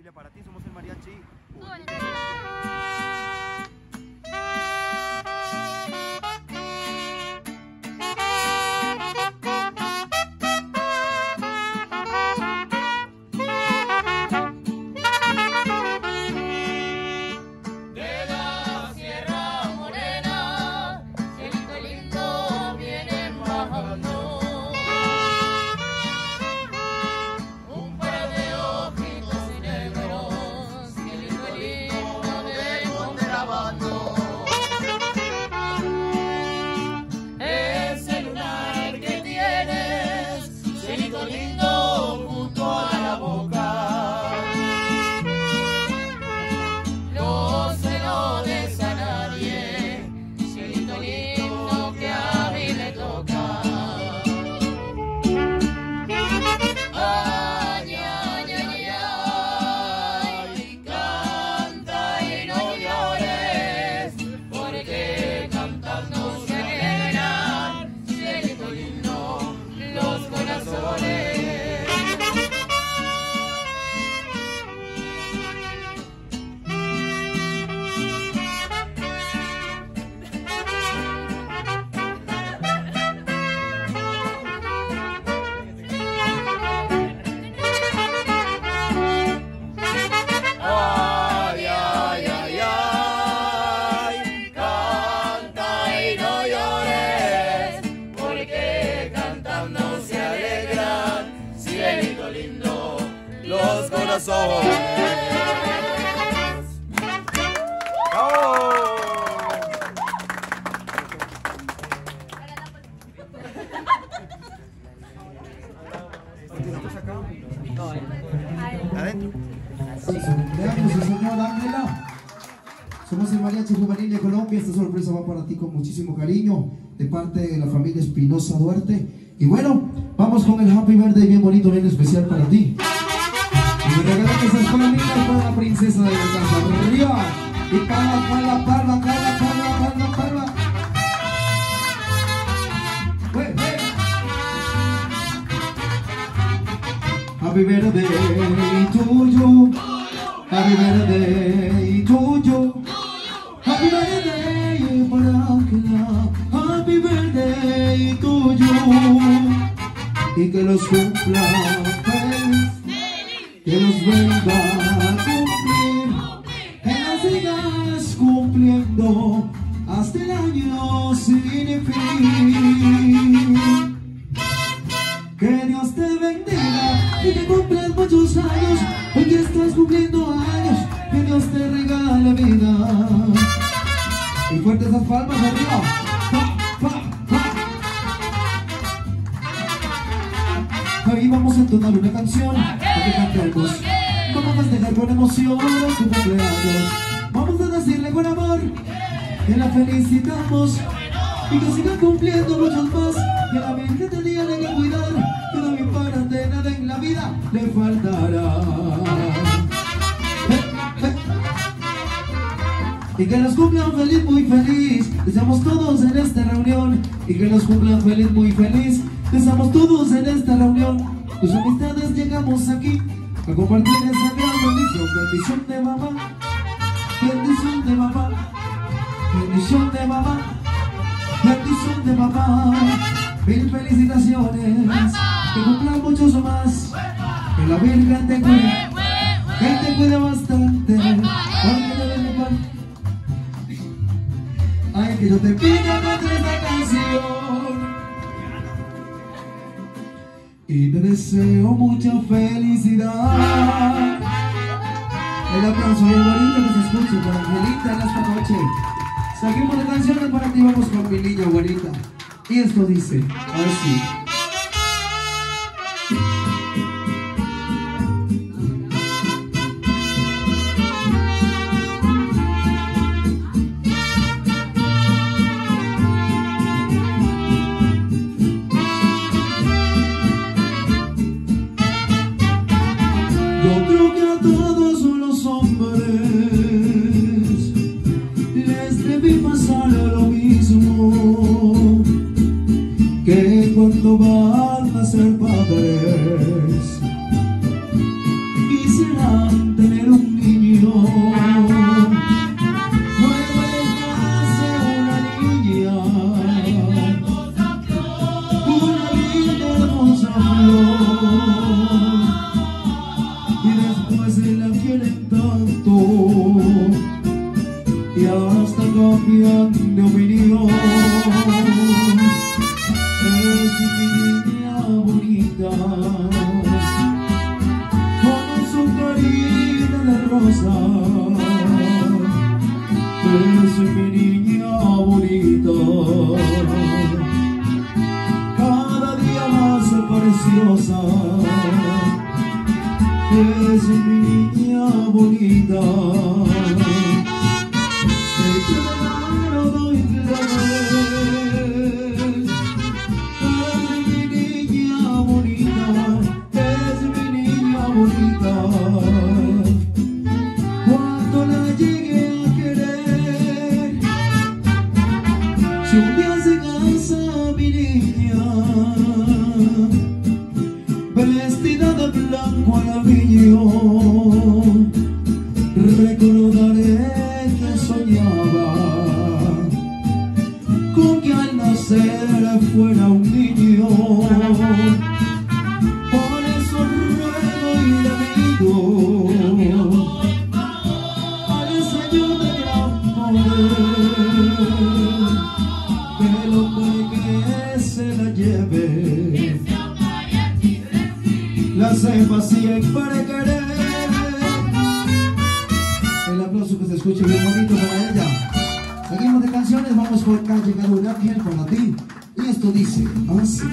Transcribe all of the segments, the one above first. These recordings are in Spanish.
familia. Para ti somos el mariachi. Somos el Mariachi Juvenil de Colombia. Esta sorpresa va para ti con muchísimo cariño de parte de la familia Espinosa Duarte. Y bueno, vamos con el Happy Birthday bien bonito, bien especial para ti. Y me regalan esas palmitas para la princesa de la casa. Arriba. Y palma, palma, palma, palma, palma, palma, palma. Happy birthday to you. Happy birthday to you. Happy birthday to. Y que los cumpla feliz. Que los venga a cumplir. Que los sigas cumpliendo hasta el año sin fin. Que Dios te bendiga y que cumplas muchos años. Hoy estás cumpliendo años, que Dios te regale vida. Y fuerte esas palmas arriba. Entonar una canción para que cantemos. Vamos a festejar con emoción tu cumpleaños. Vamos a decirle con amor que la felicitamos y que siga cumpliendo muchos más. Que la Virgen te diga le que cuidar, que no me paras de nada en la vida le faltará. Y que nos cumplan feliz, muy feliz. Deseamos todos en esta reunión. Y que nos cumplan feliz, muy feliz. Deseamos todos en esta reunión. Tus amistades llegamos aquí a compartir esa gran bendición. Bendición de mamá. Bendición de mamá. Bendición de mamá. Bendición de mamá. Mil felicitaciones. Que cumplan muchos más. Que la Virgen te cuide. Que te cuide bastante. Ay, que yo te pido esta canción. Y te deseo mucha felicidad. El aplauso bien bonito que se escuche para Angelita en esta noche. Saquemos las canciones para ti, vamos con mi niña bonita. Y esto dice, ahora fuera un niño. Por eso ruego y amigo al Señor de gran poder, que el hombre que se la lleve, la sepa siempre querer. El aplauso que se escuche bien bonito para ella. Seguimos de canciones, vamos por Calle Cadunafiel para ti. dice, avanza.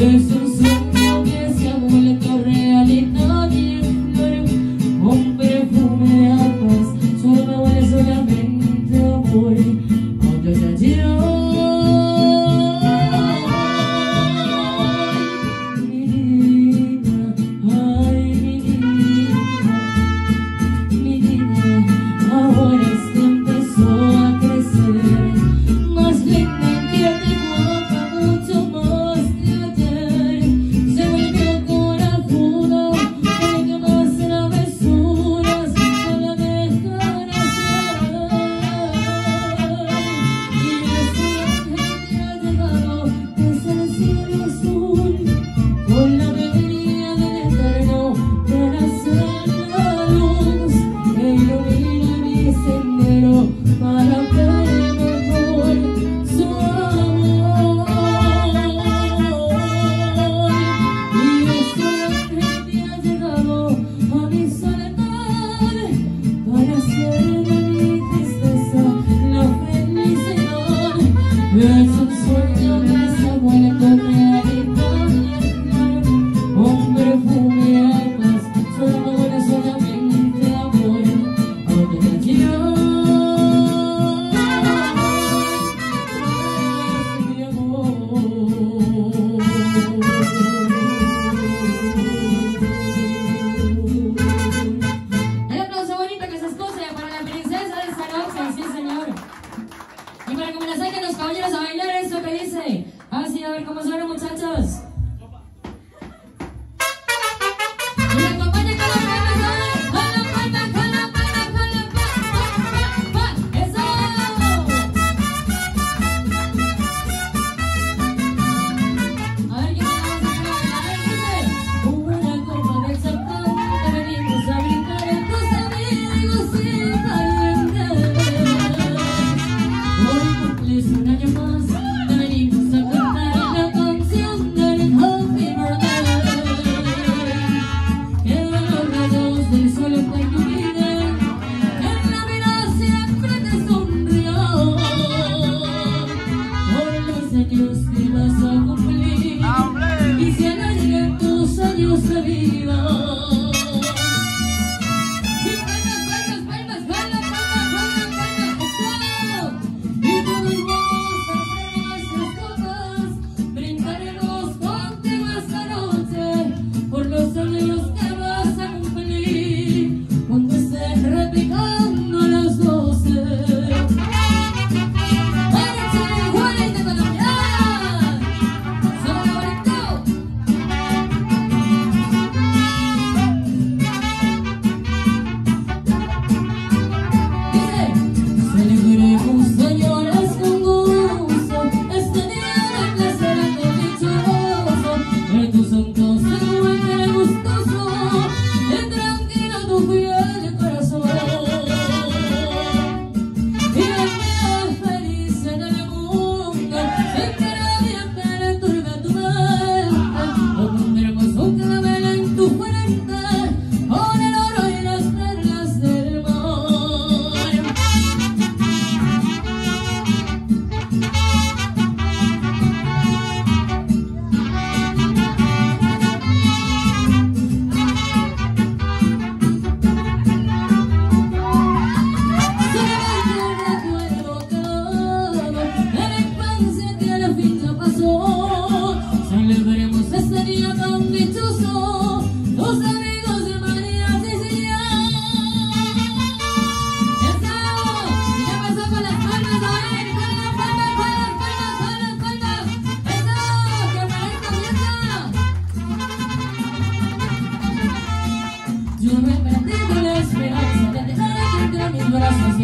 This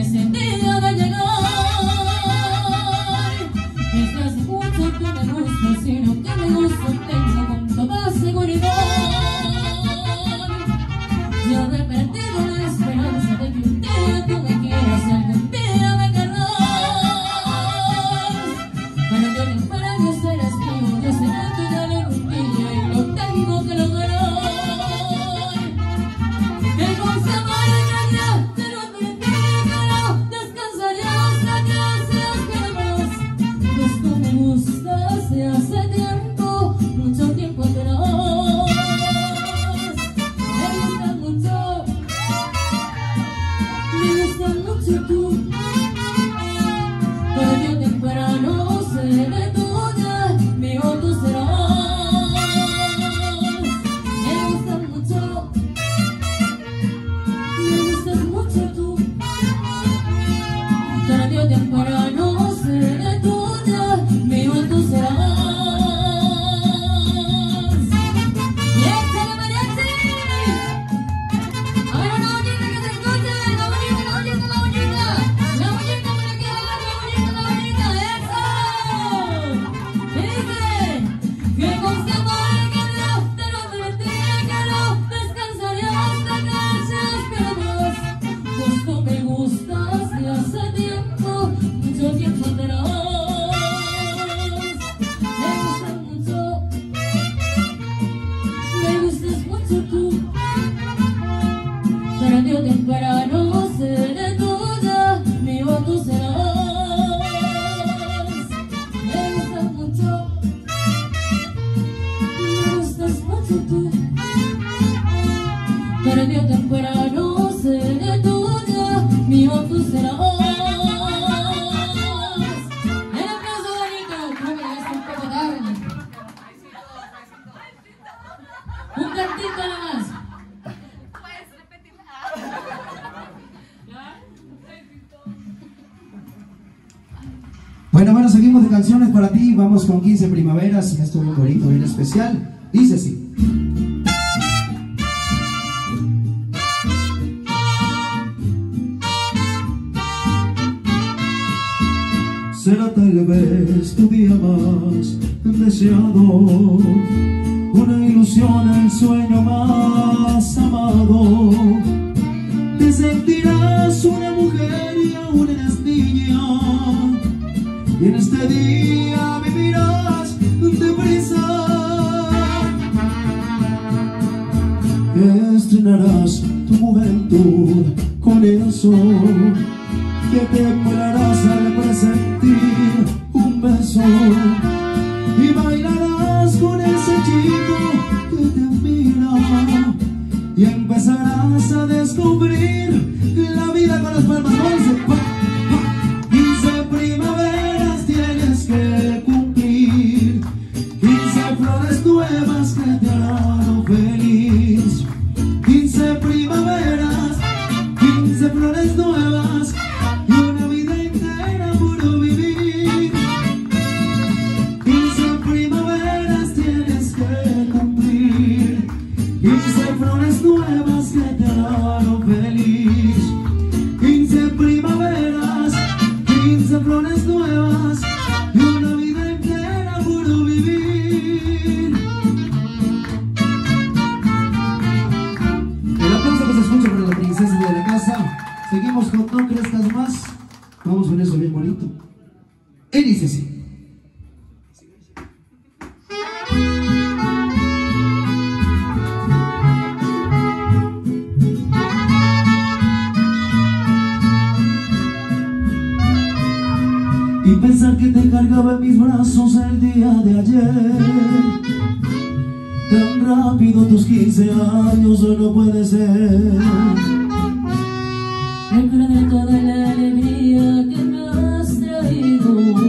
presente Bueno, bueno, seguimos de canciones para ti. Vamos con 15 primaveras y esto bien bonito, bien especial. Dice así. Será tal vez tu día más deseado, una ilusión, el sueño rápido tus 15 años, no puede ser. Recuerda toda la alegría que me has traído.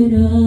could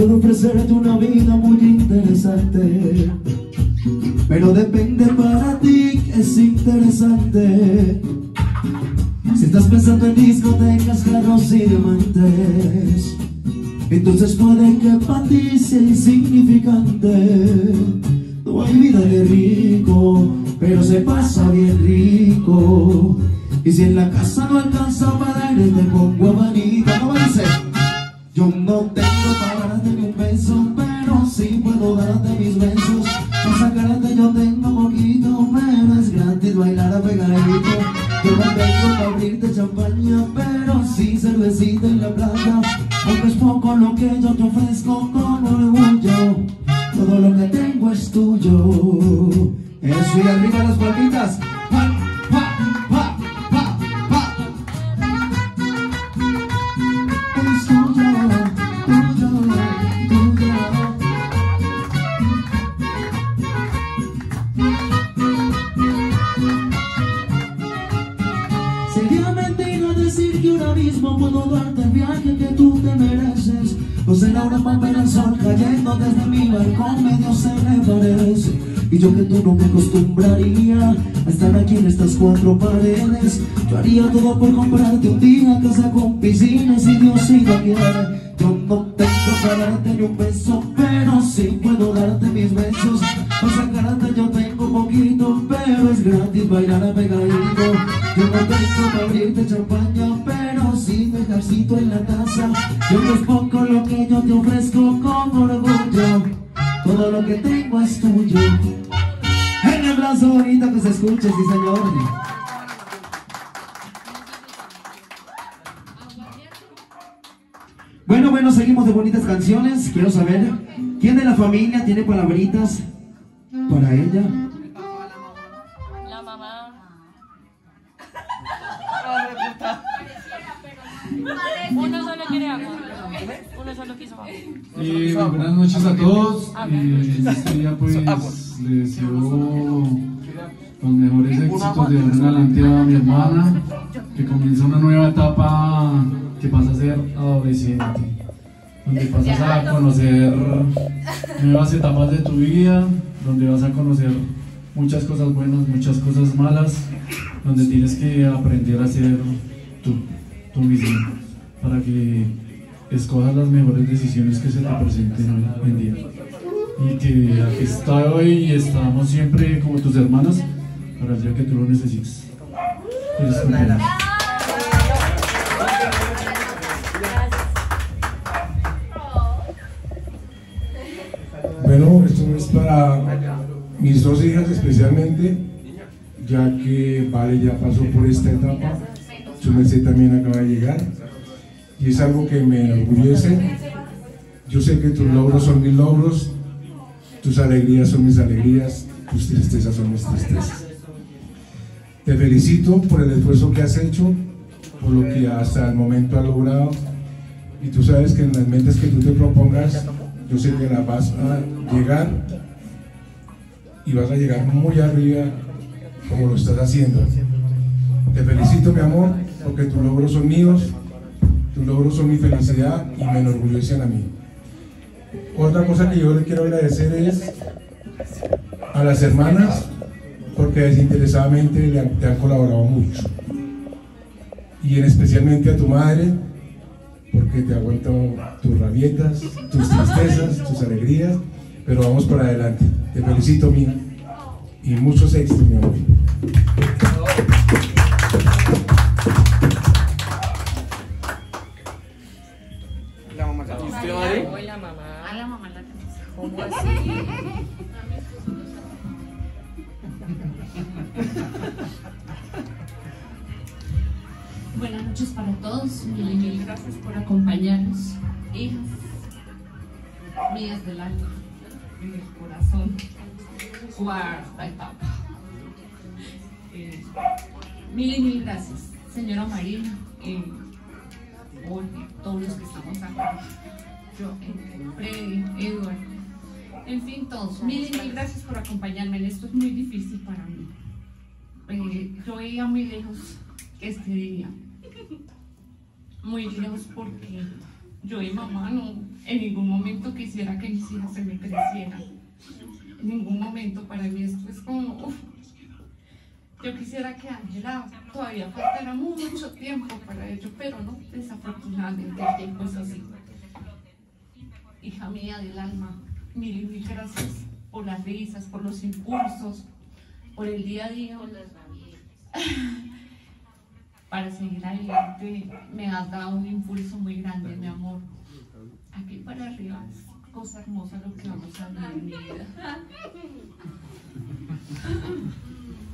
puedo ofrecerte una vida muy interesante, pero depende para ti que es interesante. Si estás pensando en discotecas, carros y diamantes, entonces puede que para ti sea insignificante. No hay vida de rico, pero se pasa bien rico. Y si en la casa no alcanza para aire, te pongo abanico. ¿Cómo dice? Yo no tengo para darte ni un beso, pero sí puedo darte mis besos. Para sacarte yo tengo poquito, pero es gratis bailar apegadito. Yo no tengo para abrirte champaña, pero sí cervecita en la playa. Porque es poco lo que yo te ofrezco con orgullo. Todo lo que tengo es tuyo. Eso y arriba las palmitas. Pa, pa, pa, pa, desde mi balcón medio se me parece. Y yo que tú no me acostumbraría a estar aquí en estas cuatro paredes. Yo haría todo por comprarte un día casa con piscina si Dios sí lo quiere. Yo no tengo para darte ni un beso pero sí puedo darte mis besos. Para sacarte yo tengo poquito pero es gratis bailar apegadito Yo no tengo para abrirte champaña pero sí dejarcito en la taza. Yo no es poco lo que yo te ofrezco canciones. Quiero saber, ¿quién de la familia tiene palabritas para ella? La mamá. Uno solo quiere agua. Uno solo quiso agua. Eh, buenas noches a todos. Eh, este día pues le deseo los mejores éxitos de ahora en adelante a mi hermana, que comienza una nueva etapa que pasa a ser adolescente, donde pasas a conocer nuevas etapas de tu vida, donde vas a conocer muchas cosas buenas, muchas cosas malas, donde tienes que aprender a ser tú, tú mismo, para que escojas las mejores decisiones que se te presenten hoy en día. Y que aquí estoy y estamos siempre como tus hermanas para el día que tú lo necesites. Feliz Bueno, esto es para mis dos hijas especialmente, ya que Vale ya pasó por esta etapa, su merced también acaba de llegar. y es algo que me enorgullece. Yo sé que tus logros son mis logros, tus alegrías son mis alegrías, tus tristezas son mis tristezas. Te felicito por el esfuerzo que has hecho, por lo que hasta el momento has logrado y tú sabes que en las mentes que tú te propongas, yo sé que las vas a llegar y vas a llegar muy arriba como lo estás haciendo. Te felicito, mi amor, porque tus logros son míos, tus logros son mi felicidad y me enorgullecen a mí. Otra cosa que yo le quiero agradecer es a las hermanas, porque desinteresadamente te han colaborado mucho. Y en especialmente a tu madre, porque te aguanto tus rabietas, tus tristezas, tus alegrías, pero vamos por adelante. Te felicito, Mina, y muchos éxitos, mi amor. La mamá Hola, mamá. A la mamá la ¿Cómo así? Buenas noches para todos. Mil y mil gracias por acompañarnos. Hijas mías del alma, en el corazón. Cuarta etapa. Eh, mil y mil gracias, señora Marina. eh, todos los que estamos acá. Yo, eh, Freddy, Edward. En fin, todos. Mil y mil gracias por acompañarme esto. Es muy difícil para mí. Eh, yo veía muy lejos este día. Muy lejos porque yo y mamá no en ningún momento quisiera que mis hijas se me crecieran. En ningún momento para mí esto es como... uf. Yo quisiera que Ángela todavía faltara mucho tiempo para ello, pero no, desafortunadamente el tiempo es así. Hija mía del alma, mil y mil gracias por las risas, por los impulsos, por el día a día. Para seguir adelante me has dado un impulso muy grande, mi amor. Aquí para arriba es cosa hermosa lo que vamos a ver en mi vida.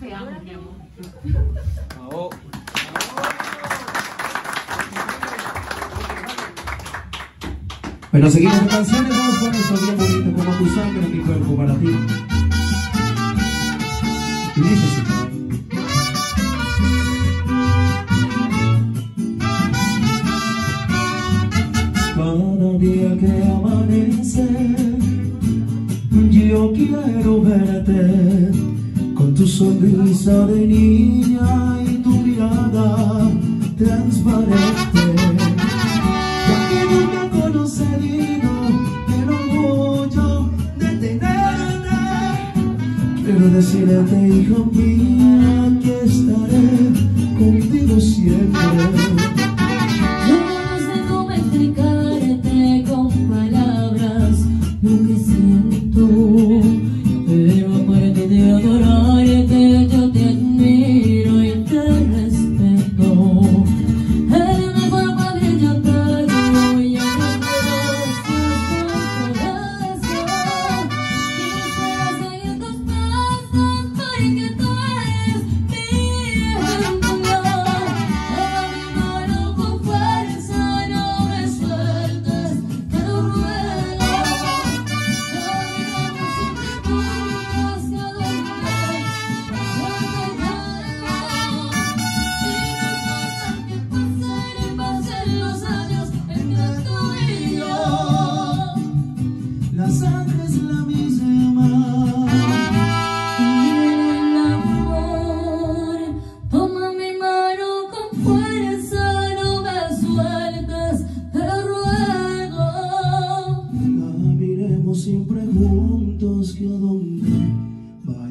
Te amo, mi amor. Bueno, seguimos con canciones, vamos con eso bien bonito como tu sangre, mi cuerpo para ti. Y dice con tu sonrisa de niña y tu mirada transparente. Ya que nunca he conocido el orgullo de tenerte Quiero decirte, hija mía, que estaré contigo siempre Yo no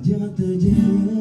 adianta dinheiro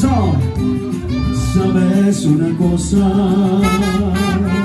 corazón, sabes una cosa.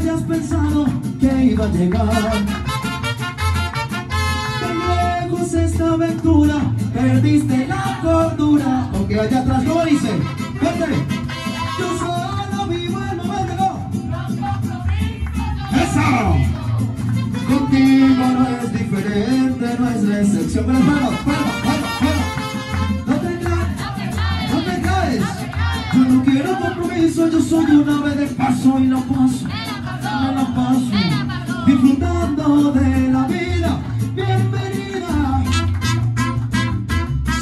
hayas pensado que iba a llegar. Tan lejos esta aventura, perdiste la cordura. Aunque allá atrás no dice, vete. Yo solo vivo el momento. ¡Eso! Contigo no es diferente, no es la excepción. Pero vamos, vamos, vamos, vamos No te caes, no te caes Yo no quiero compromiso, yo soy una vez de paso y no paso disfrutando de la vida, bienvenida.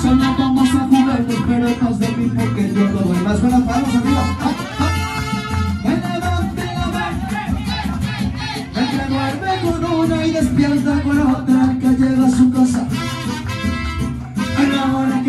Solo vamos a jugar tus pelotas de mí porque yo no doy más. Buenas manos arriba. Ah, ah. La mano. El que duerme con una y despierta con otra, que llega a su casa. A la hora que